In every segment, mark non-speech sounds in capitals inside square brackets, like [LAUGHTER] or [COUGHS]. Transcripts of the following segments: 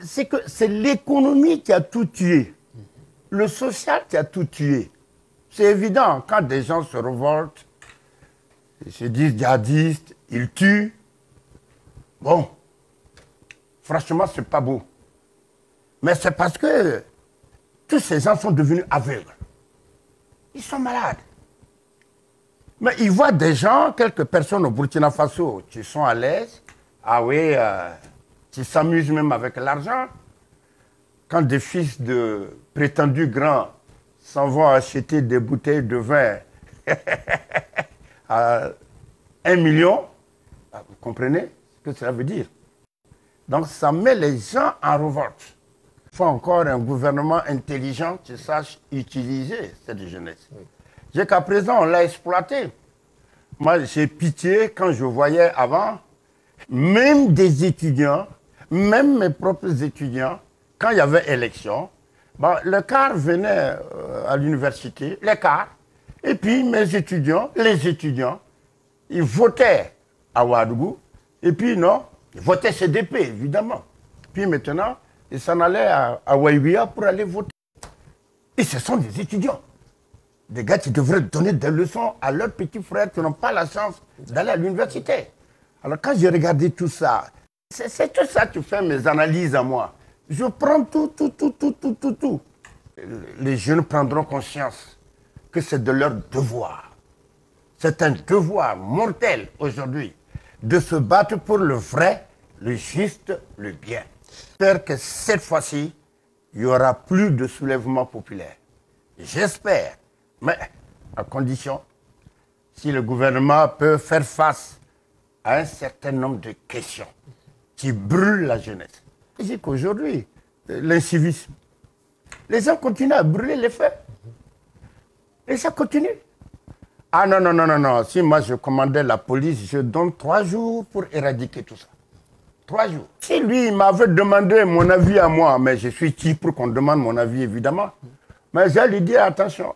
C'est que c'est l'économie qui a tout tué. Le social qui a tout tué. C'est évident, quand des gens se révoltent, ils se disent djihadistes, ils tuent. Bon, franchement, c'est pas beau. Mais c'est parce que tous ces gens sont devenus aveugles. Ils sont malades. Mais ils voient des gens, quelques personnes au Burkina Faso, qui sont à l'aise. Ah oui, euh, qui s'amusent même avec l'argent. Quand des fils de prétendus grands s'en vont acheter des bouteilles de vin [LAUGHS] à un million, ah, vous comprenez ce que cela veut dire? Donc ça met les gens en révolte. Il faut encore un gouvernement intelligent qui sache utiliser cette jeunesse. Jusqu'à présent, on l'a exploité. Moi, j'ai pitié quand je voyais avant, même des étudiants, même mes propres étudiants, quand il y avait élection, le quart venait euh, à l'université, les quarts, et puis mes étudiants, les étudiants, ils votaient à Ouagadougou, et puis non, ils votaient CDP, évidemment. Puis maintenant, ils s'en allaient à, à pour aller voter. Et ce sont des étudiants. Des gars qui devraient donner des leçons à leurs petits frères qui n'ont pas la chance d'aller à l'université. Alors quand j'ai regardé tout ça, c'est tout ça qui fait mes analyses à moi. Je prends tout, tout, tout, tout, tout, tout, tout. Les jeunes prendront conscience que c'est de leur devoir. C'est un devoir mortel aujourd'hui de se battre pour le vrai, le juste, le bien. J'espère que cette fois-ci, il n'y aura plus de soulèvement populaire. J'espère, mais à condition, si le gouvernement peut faire face à un certain nombre de questions qui brûlent la jeunesse. Je dis qu'aujourd'hui, l'incivisme, les gens continuent à brûler les feux. Et ça continue. Ah non, non, non, non, non. Si moi je commandais la police, je donne trois jours pour éradiquer tout ça. Trois jours. Si lui, m'avait demandé mon avis à moi, mais je suis qui pour qu'on demande mon avis, évidemment. Mais je lui dis, attention,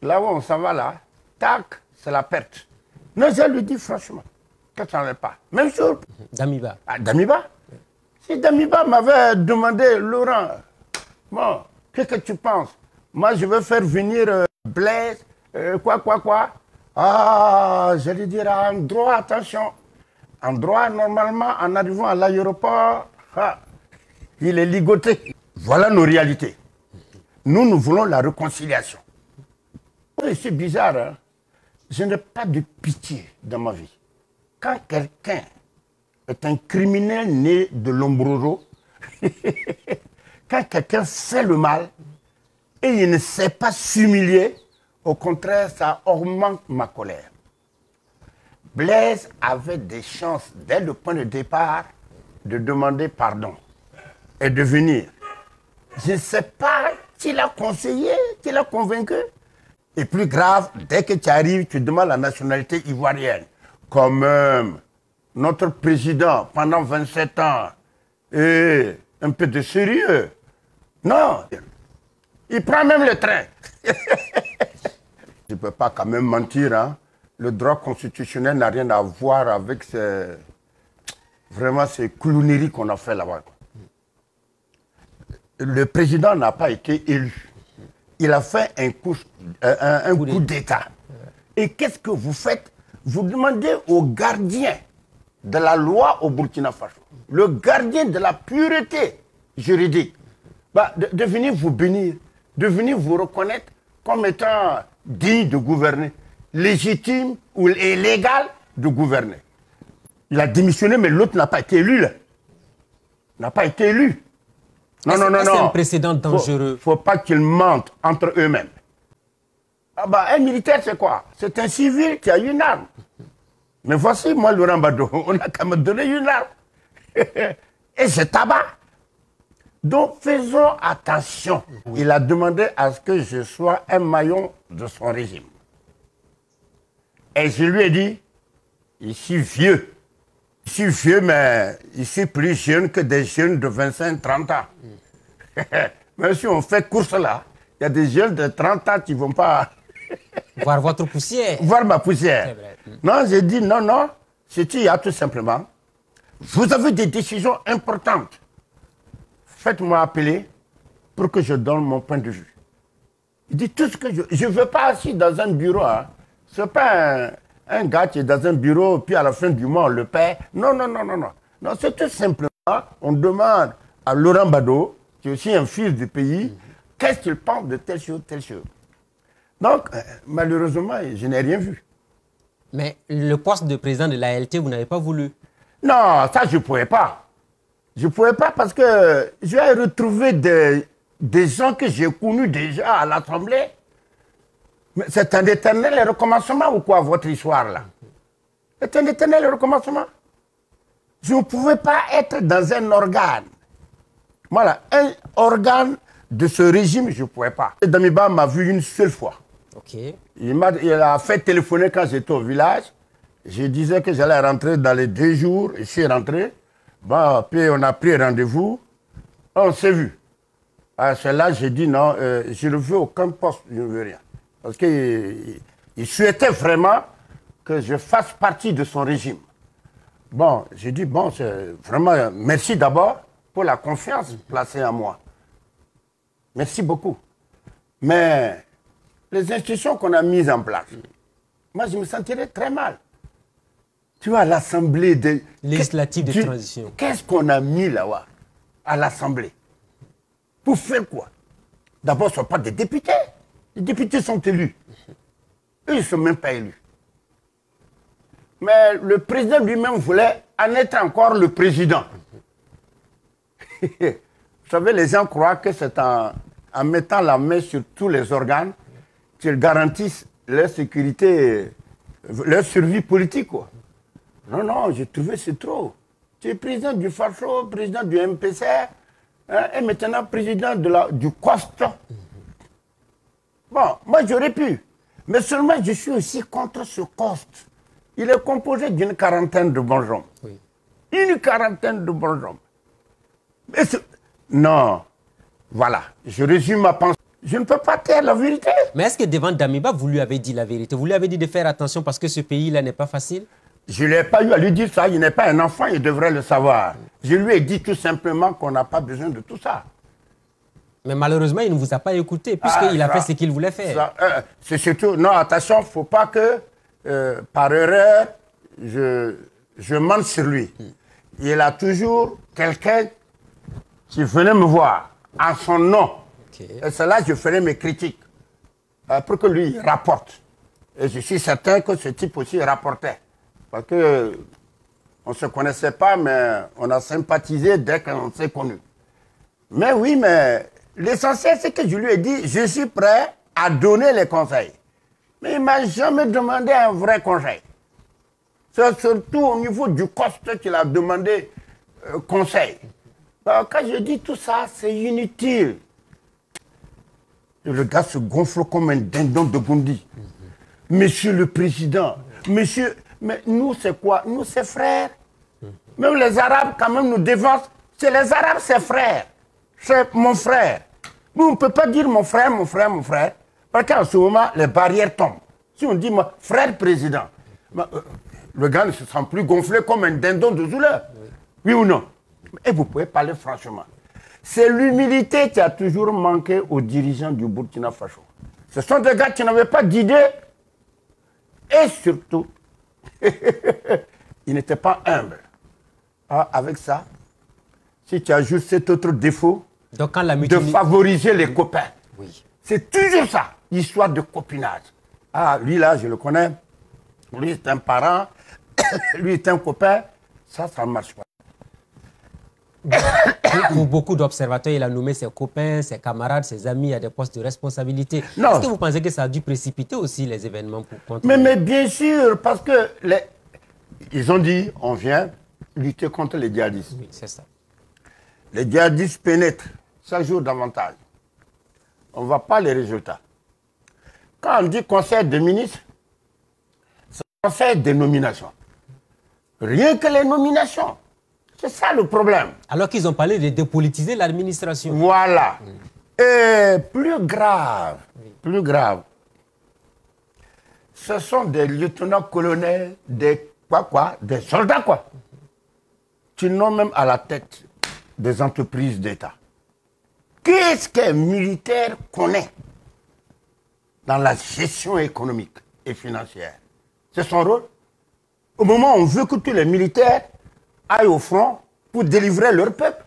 là où on s'en va là, tac, c'est la perte. Non, je lui dis franchement, que ça n'en pas? Même chose. Damiba. Ah, Damiba? Si Damiba m'avait demandé, Laurent, bon, qu'est-ce que tu penses? Moi, je veux faire venir euh, Blaise, euh, quoi, quoi, quoi ah, lui dire en droit, attention. En droit, normalement, en arrivant à l'aéroport, ah, il est ligoté. Voilà nos réalités. Nous, nous voulons la réconciliation. c'est bizarre, hein? je n'ai pas de pitié dans ma vie. Quand quelqu'un est un criminel né de l'ombroro, [LAUGHS] quand quelqu'un fait le mal et il ne sait pas s'humilier, au contraire, ça augmente ma colère. Blaise avait des chances, dès le point de départ, de demander pardon et de venir. Je ne sais pas qui l'a conseillé, qui l'a convaincu. Et plus grave, dès que tu arrives, tu demandes la nationalité ivoirienne. Comme même notre président pendant 27 ans. Et un peu de sérieux. Non. Il prend même le train. [LAUGHS] Je ne peux pas quand même mentir. Hein. Le droit constitutionnel n'a rien à voir avec ces, vraiment ces clowneries qu'on a fait là-bas. Le président n'a pas été élu. Il a fait un coup, euh, un, coup d'État. Et qu'est-ce que vous faites Vous demandez au gardien de la loi au Burkina Faso, le gardien de la pureté juridique, bah, de venir vous bénir, de venir vous reconnaître comme étant digne de gouverner, légitime ou légal de gouverner. Il a démissionné, mais l'autre n'a pas été élu. Là. N'a pas été élu. Non, non, non, non. C'est un précédent dangereux? Il ne faut pas qu'ils mentent entre eux-mêmes. Ah bah, un militaire, c'est quoi? C'est un civil qui a une arme. Mais voici, moi, Laurent Bado, [LAUGHS] on a qu'à me donner une arme. [LAUGHS] Et c'est tabac. Donc faisons attention. Il a demandé à ce que je sois un maillon de son régime. Et je lui ai dit, je suis vieux. Je suis vieux, mais je suis plus jeune que des jeunes de 25-30 ans. [LAUGHS] mais si on fait course là, il y a des jeunes de 30 ans qui ne vont pas... Voir votre poussière. Voir ma poussière. Non, j'ai dit non, non. C'est il y a tout simplement vous avez des décisions importantes. Faites-moi appeler pour que je donne mon point de vue. Il dit tout ce que je... ne veux pas assis dans un bureau. Hein. Ce n'est pas un, gars qui est dans un bureau, puis à la fin du mois, on le paie. Non, non, non, non, non. Non, c'est tout simplement, on demande à Laurent Bado, qui est aussi un fils du pays, qu'est-ce qu'il pense de telle chose, telle chose. Donc, euh, malheureusement, je n'ai rien vu. Mais le poste de président de l'ALT, vous n'avez pas voulu Non, ça, je ne pouvais pas. Je ne pouvais pas parce que je vais retrouver des, des gens que j'ai connus déjà à l'Assemblée. C'est un éternel recommencement ou quoi, votre histoire là? C'est un éternel recommencement. Je ne pouvais pas être dans un organe. Voilà, un organe de ce régime, je ne pouvais pas. Damiba m'a vu une seule fois. Ok. Il, a, fait téléphoner quand j'étais au village. Je disais que j'allais rentrer dans les deux jours. Je suis rentré. Bon, puis on a pris rendez-vous. On s'est vu. À cela, j'ai dit non, euh, je ne veux aucun poste, je ne veux rien. Parce qu'il il souhaitait vraiment que je fasse partie de son régime. Bon, j'ai dit, bon, vraiment, merci d'abord pour la confiance placée en moi. Merci beaucoup. Mais les institutions qu'on a mises en place, moi, je me sentirais très mal. Tu vois, l'Assemblée de... Législative de transition. Qu'est-ce qu'on a mis là-bas, à l'Assemblée? Pour faire quoi? D'abord, ce ne sont pas des députés. Les députés sont élus. Eux, ils ne sont même pas élus. Mais le président lui-même voulait en être encore le président. [LAUGHS] Vous savez, les gens croient que c'est en, mettant la main sur tous les organes qu'ils garantissent leur sécurité, leur survie politique. Non, non, j'ai trouvé c'est trop. Tu es président du FACHO, président du MPCR, hein, et maintenant président de la, du COST. Bon, moi j'aurais pu. Mais seulement je suis aussi contre ce COST. Il est composé d'une quarantaine de bons hommes. Une quarantaine de bons hommes. non. Voilà. Je résume ma pensée. Je ne peux pas taire la vérité. Mais est-ce que devant Damiba, vous lui avez dit la vérité? Vous lui avez dit de faire attention parce que ce pays-là n'est pas facile? Je n'ai pas eu à lui dire ça. Il n'est pas un enfant, il devrait le savoir. Je lui ai dit tout simplement qu'on n'a pas besoin de tout ça. Mais malheureusement, il ne vous a pas écouté puisqu'il a ah, fait ce qu'il voulait faire. Euh, c'est surtout, non, attention, il ne faut pas que euh, par erreur, je, je mente sur lui. Il a toujours quelqu'un qui venait me voir en son nom. Et que je ferai mes critiques euh, pour que lui rapporte. Et je suis certain que ce type aussi rapportait. Parce que on ne se connaissait pas, mais on a sympathisé dès qu'on s'est connu. Mais oui, mais l'essentiel, c'est que je lui ai dit, je suis prêt à donner les conseils. Mais il ne m'a jamais demandé un vrai conseil. C'est surtout au niveau du coste qu'il a demandé euh, conseil. quand je dis tout ça, c'est inutile. Le gars se gonfle comme un dindon de Gondi. Monsieur le Président, monsieur, mais nous c'est quoi? Nous c'est frères. Même les Arabes quand même nous dévancent. C'est les Arabes, c'est frères. C'est mon frère. Nous, on ne peut pas dire mon frère, mon frère, mon frère. Parce qu'en ce moment, les barrières tombent. Si on dit, moi, frère président, euh, le gars ne se sent plus gonflé comme un dindon de douleur. Oui. ou non? Et vous pouvez parler franchement. C'est l'humilité qui a toujours manqué aux dirigeants du Burkina Faso. Ce sont des gars qui n'avaient pas d'idée et surtout, [LAUGHS] ils n'étaient pas humbles. Ah, avec ça, si tu as juste cet autre défaut de favoriser les copains, oui. c'est toujours ça histoire de copinage. Ah, lui là, je le connais. Lui, c'est un parent. [COUGHS] lui, est un copain. Ça, ça ne marche pas. [COUGHS] Pour beaucoup d'observateurs, il a nommé ses copains, ses camarades, ses amis à des postes de responsabilité. Est-ce que vous pensez que ça a dû précipiter aussi les événements pour mais, mais bien sûr, parce que les... ils ont dit on vient lutter contre les djihadistes. Oui, c'est ça. Les djihadistes pénètrent chaque jour davantage. On ne voit pas les résultats. Quand on dit conseil de ministres, c'est conseil de nominations. Rien que les nominations. C'est ça le problème. Alors qu'ils ont parlé de dépolitiser l'administration. Voilà. Et plus grave, plus grave, ce sont des lieutenants-colonels, des quoi quoi, des soldats quoi. tu nommes même à la tête des entreprises d'État. Qu'est-ce qu'un militaire connaît dans la gestion économique et financière? C'est son rôle. Au moment où on veut que tous les militaires au front pour délivrer leur peuple.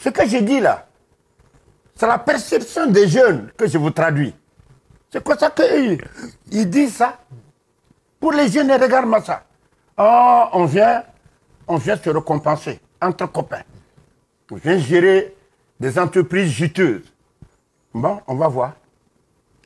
Ce que j'ai dit là, c'est la perception des jeunes que je vous traduis. C'est comme ça qu'ils disent ça. Pour les jeunes, regarde-moi ça. Oh, on vient, on vient se récompenser entre copains. On vient gérer des entreprises juteuses. Bon, on va voir.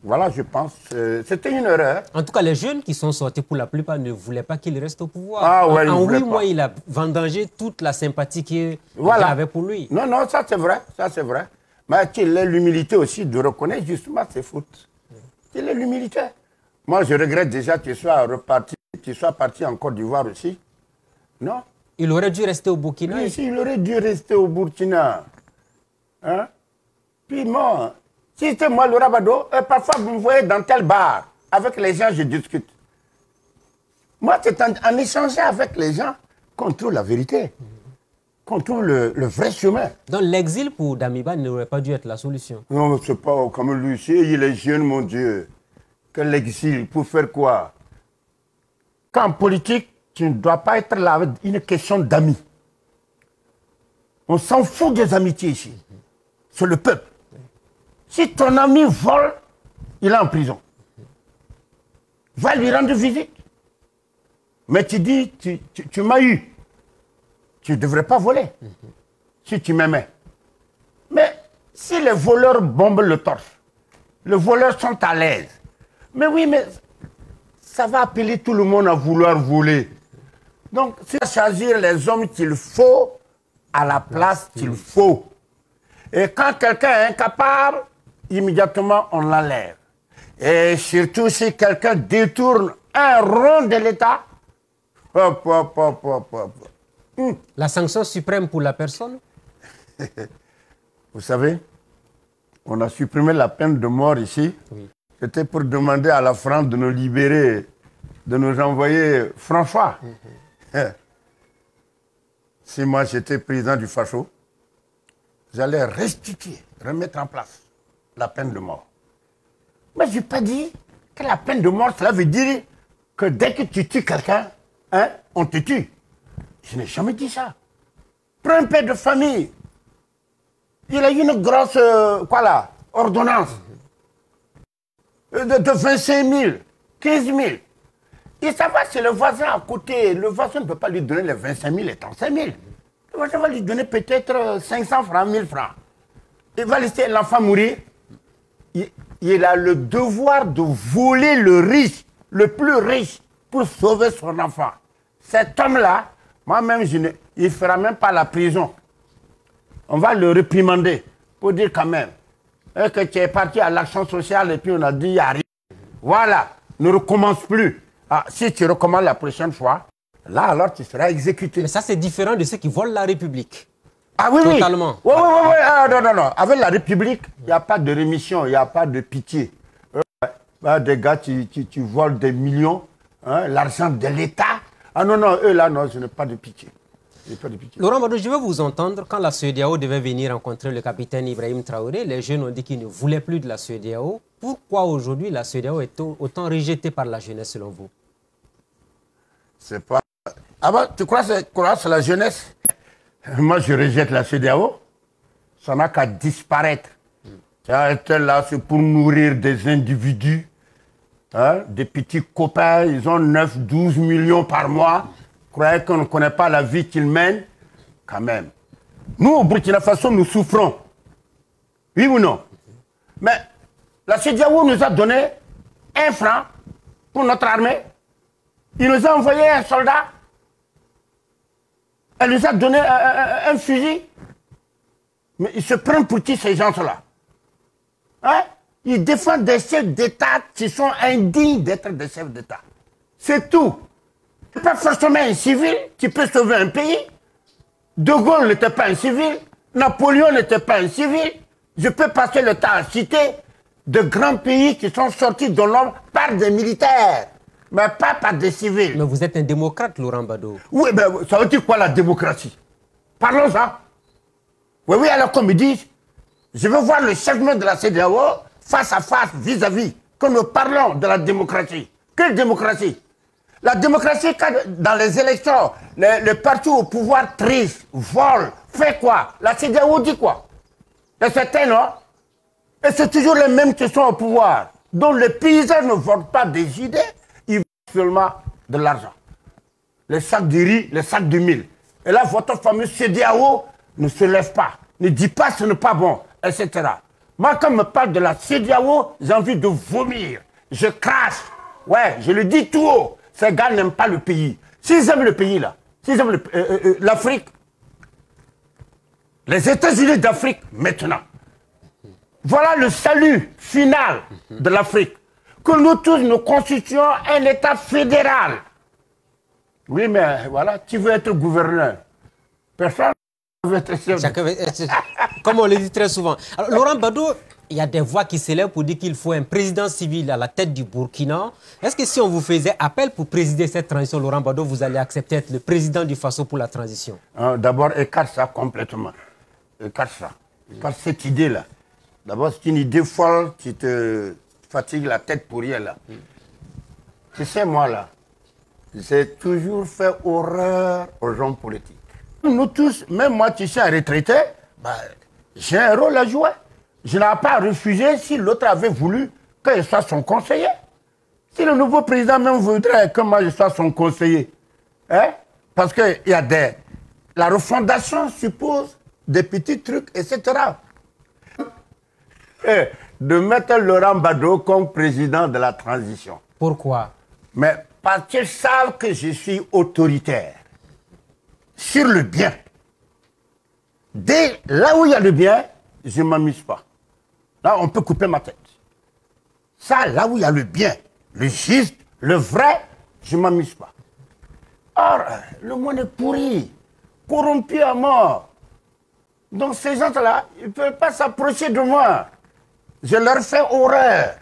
Voilà, je pense. Euh, c'était une erreur. En tout cas, les jeunes qui sont sortis, pour la plupart, ne voulaient pas qu'il reste au pouvoir. Ah, ouais, en huit mois, il a vendangé toute la sympathie qu'il voilà. avait pour lui. Non, non, ça c'est vrai. Ça c'est vrai. Mais il a l'humilité aussi de reconnaître justement ses fautes. Il a l'humilité. Moi, je regrette déjà qu'il soit reparti, qu'il soit parti en Côte d'Ivoire aussi. Non? Il aurait dû rester au Burkina. Oui, il aurait dû rester au Burkina. Hein? Puis moi, si c'était moi le rabado, euh, parfois vous me voyez dans tel bar, avec les gens, je discute. Moi, c'est en, en échangeant avec les gens qu'on trouve la vérité qu'on trouve le, vrai chemin. Donc l'exil pour Damiba n'aurait pas dû être la solution Non, c'est pas comme lui. Il est jeune, mon Dieu. Que l'exil, pour faire quoi? Qu'en politique, tu ne dois pas être là avec une question d'amis. On s'en fout des amitiés ici. C'est le peuple. Si ton ami vole, il est en prison. Va lui rendre visite. Mais tu dis, tu m'as eu. Tu ne devrais pas voler si tu m'aimais. Mais si les voleurs bombent le torse, les voleurs sont à l'aise. Mais oui, mais ça va appeler tout le monde à vouloir voler. Donc, c'est choisir les hommes qu'il faut à la place qu'il faut. Et quand quelqu'un est incapable, immédiatement on l'enlève. Et surtout si quelqu'un détourne un rond de l'État, hop, hop, hop, hop, hop. La sanction suprême pour la personne [LAUGHS] Vous savez, on a supprimé la peine de mort ici. C'était pour demander à la France de nous libérer, de nous envoyer François. Mhm. [LAUGHS] si moi j'étais président du Facho, j'allais restituer, remettre en place la peine de mort. Mais je n'ai pas dit que la peine de mort, cela veut dire que dès que tu tues quelqu'un, hein, on te tue. Je n'ai jamais dit ça. Prends un père de famille. Il a eu une grosse, euh, quoi là, ordonnance de, de 25 000, 15 000. Et ça va, c'est le voisin à côté. Le voisin ne peut pas lui donner les 25 000 et 35 000. Le voisin va lui donner peut-être 500 francs, 1000 francs. Il va laisser l'enfant mourir. Il, a le devoir de voler le riche, le plus riche, pour sauver son enfant. Cet homme-là, moi-même, il ne fera même pas la prison. On va le réprimander pour dire quand même hein, que tu es parti à l'action sociale et puis on a dit, il n'y rien. Voilà, ne recommence plus. Ah, si tu recommences la prochaine fois, là alors tu seras exécuté. Mais ça c'est différent de ceux qui volent la République. Ah oui, Totalement. oui. Oui, oui, oui. Ah, non, non, non. Avec la République, il n'y a pas de rémission, il n'y a pas de pitié. Euh, des gars, tu, tu, voles des millions, hein, l'argent de l'État, ah non, non, eux là, non, je n'ai pas de pitié. Pas de pitié. Laurent Badou, je veux vous entendre. Quand la CEDEAO devait venir rencontrer le capitaine Ibrahim Traoré, les jeunes ont dit qu'ils ne voulaient plus de la CEDEAO. Pourquoi aujourd'hui la CEDEAO est autant rejetée par la jeunesse selon vous? C'est pas. Ah bon, tu crois que c'est la jeunesse? Moi, je rejette la CEDEAO. Ça n'a qu'à disparaître. Ça là, c'est pour nourrir des individus Hein, des petits copains, ils ont 9, 12 millions par mois. Croyez qu'on ne connaît pas la vie qu'ils mènent? Quand même. Nous, au Burkina Faso, nous souffrons. Oui ou non? Mais la CEDIAO nous a donné un franc pour notre armée. Il nous a envoyé un soldat. Elle nous a donné un, fusil. Mais ils se prennent pour qui ces gens-là? Hein? Ils défendent des chefs d'État qui sont indignes d'être des chefs d'État. C'est tout. Tu pas forcément un civil qui peut sauver un pays. De Gaulle n'était pas un civil. Napoléon n'était pas un civil. Je peux passer le temps à citer de grands pays qui sont sortis de l'ombre par des militaires. Mais pas par des civils. Mais vous êtes un démocrate, Laurent Bado. Oui, mais ça veut dire quoi la démocratie? Parlons-en. Oui, oui, alors qu'on me dit, je veux voir le changement de la CDAO face à face, vis-à-vis, que nous parlons de la démocratie. Quelle démocratie? La démocratie, quand dans les élections, le, parti au pouvoir triche, vole, fait quoi? La CDAO dit quoi? C'est certain, non? Et c'est toujours les mêmes qui sont au pouvoir. Donc les paysans ne votent pas des idées, ils seulement de l'argent. Les sacs de riz, les sacs de mille. Et là, votre fameux CDAO ne se lève pas, ne dit pas ce n'est pas bon, etc. Moi, quand on me parle de la CDAO, j'ai envie de vomir. Je crache. Ouais, je le dis tout haut. Ces gars n'aiment pas le pays. S'ils aiment le pays, là, s'ils aiment euh, euh, euh, l'Afrique, les États-Unis d'Afrique, maintenant, voilà le salut final de l'Afrique. Que nous tous nous constituons un État fédéral. Oui, mais voilà, tu veux être gouverneur. Personne ne veut être chef. Comme on le dit très souvent. Alors, Laurent Bado, il y a des voix qui s'élèvent pour dire qu'il faut un président civil à la tête du Burkina. Est-ce que si on vous faisait appel pour présider cette transition, Laurent Bado, vous allez accepter d'être le président du Faso pour la transition? Hein, D'abord, écarte ça complètement. Écarte ça. Écarte cette idée-là. D'abord, c'est une idée folle qui te fatigue la tête pour rien, là. Tu sais, moi, là, j'ai toujours fait horreur aux gens politiques. Nous tous, même moi suis un retraité, bah, j'ai un rôle à jouer. Je n'ai pas refusé si l'autre avait voulu que je sois son conseiller. Si le nouveau président même voudrait que moi je sois son conseiller. Hein? Parce que y a des... La refondation suppose des petits trucs, etc de mettre Laurent Bado comme président de la transition. Pourquoi? Mais parce qu'ils savent que je suis autoritaire sur le bien. Dès là où il y a le bien, je ne m'amuse pas. Là, on peut couper ma tête. Ça, là où il y a le bien, le juste, le vrai, je ne m'amuse pas. Or, le monde est pourri, corrompu à mort. Donc ces gens-là, ils ne peuvent pas s'approcher de moi je leur fais horreur.